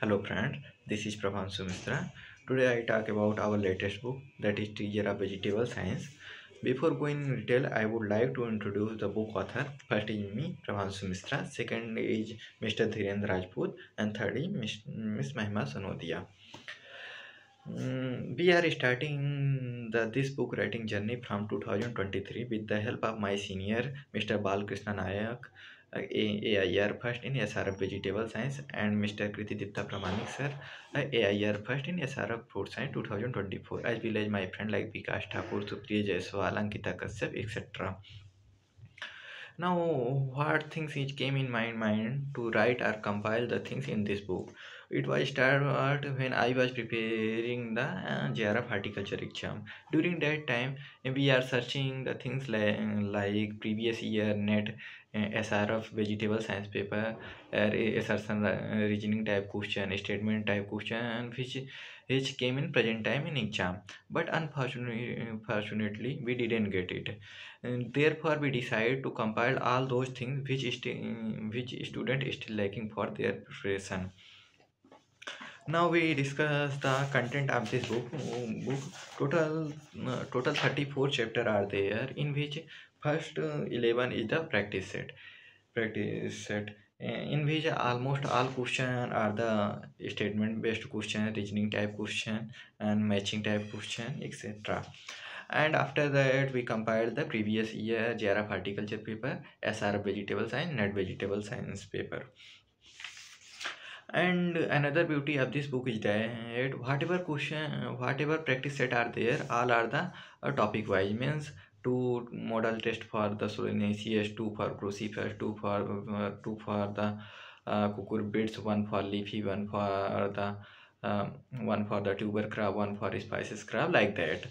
Hello friends, this is Prabhanshu Mishra. Today I talk about our latest book, that is Teacher of Vegetable Science. Before going in detail, I would like to introduce the book author. First is me, Prabhanshu Mishra. Second is Mr. Dhirendra Rajput, and third is Ms. Mahima Sanodia. Mm, we are starting this book writing journey from 2023 with the help of my senior Mr. Balkrishna Nayak, AIR first in SRF Vegetable Science, and Mr. Kriti Dipta Pramanik sir, AIR first in SRF Food Science 2024, as well as my friend like Vikas Thakur, Supriya Jaiswal, Ankita Kashyap, etc now what things it came in my mind to write or compile the things in this book it was started when i was preparing the uh, jrf horticulture exam during that time we are searching the things like, like previous year net uh, Vegetable SRF vegetable science paper reasoning type question, statement type question, question which which came in present time in exam but unfortunately we didn't get it and therefore we decided to compile all those things which which student is still lacking for their preparation now we discuss the content of this book book total uh, total 34 chapter are there in which first uh, 11 is the practice set practice set Eh, in which almost all question are the statement based question reasoning type question and matching type question etc and after that we compiled the previous year JRF horticulture paper SR vegetable science net vegetable science paper and another beauty of this book is that whatever question whatever practice set are there all are the uh, topic wise means two modal test for the solanaceae, two for crucifers, uh, two for the uh, cucurbids, one for leafy, one for the um, tuber crab, one for Spices crab, like that.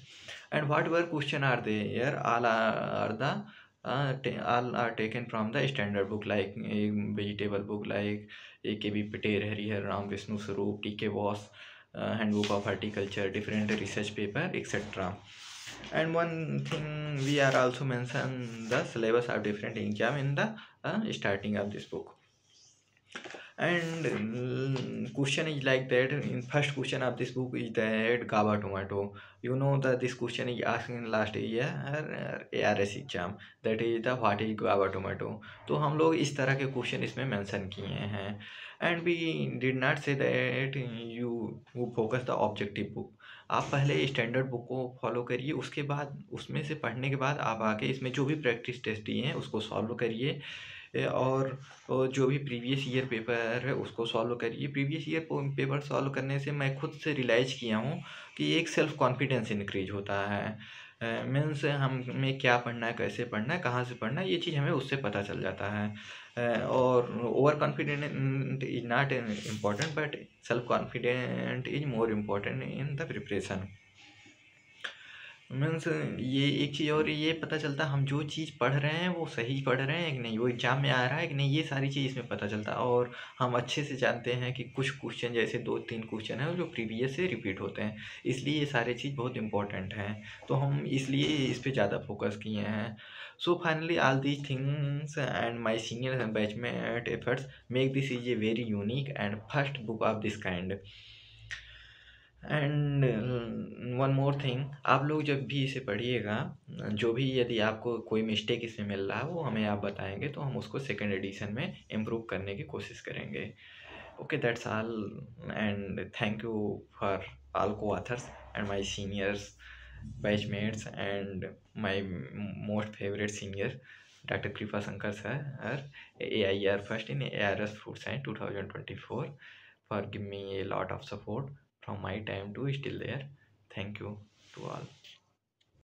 And whatever question are they here, all are the uh, all are taken from the standard book, like a vegetable book like AKB Patel, Harihar Ram, Vishnu Swarup, TK Voss, Handbook of Horticulture, different research paper, etc. and one thing we are also mention the syllabus are different in exam in the uh, starting of this book and um, question is like that in first question of this book is that GABA tomato you know that this question is asked in last year ARS exam that is the what is GABA tomato to hum log is tarah ke question isme mention kiye hain and we did not say that you who focus the objective book आप पहले standard book को follow करिए उसके बाद उसमें से पढ़ने के बाद आप आके इसमें जो भी प्रैक्टिस टेस्ट दिए हैं उसको सॉल्व करिए और जो भी प्रीवियस ईयर पेपर है उसको सॉल्व करिए प्रीवियस ईयर पेपर सॉल्व करने से मैं खुद से रिलाइज़ किया हूँ कि एक सेल्फ़ कॉन्फिडेंस इनक्रीज होता है मीन्स हमें क्या पढ़ना है कैसे पढ़ना है कहाँ से पढ़ना है ये चीज़ हमें उससे पता चल जाता है और over confident is not important but self confident is more important in the preparation means ये एक चीज़ और ये पता चलता हम जो चीज़ पढ़ रहे हैं वो सही पढ़ रहे हैं कि नहीं वो एग्ज़ाम में आ रहा है कि नहीं ये सारी चीज़ इसमें पता चलता और हम अच्छे से जानते हैं कि कुछ क्वेश्चन जैसे दो तीन क्वेश्चन हैं जो प्रीवियस से रिपीट होते हैं इसलिए ये सारी चीज़ बहुत इंपॉर्टेंट हैं तो हम इसलिए इस पर ज़्यादा फोकस किए हैं so finally all these things and my senior batchmate efforts make this is a very unique and first book of this kind and one more thing आप लोग जब भी इसे पढ़िएगा जो भी यदि आपको कोई मिस्टेक इसमें मिल रहा है वो हमें आप बताएंगे तो हम उसको सेकेंड एडिशन में इम्प्रूव करने की कोशिश करेंगे okay that's all and thank you for all co authors and my seniors batchmates and my most favourite senior doctor Kripa Shankar sir A I R first in A R S food science two thousand twenty four for give me a lot of support from my time to still there thank you to all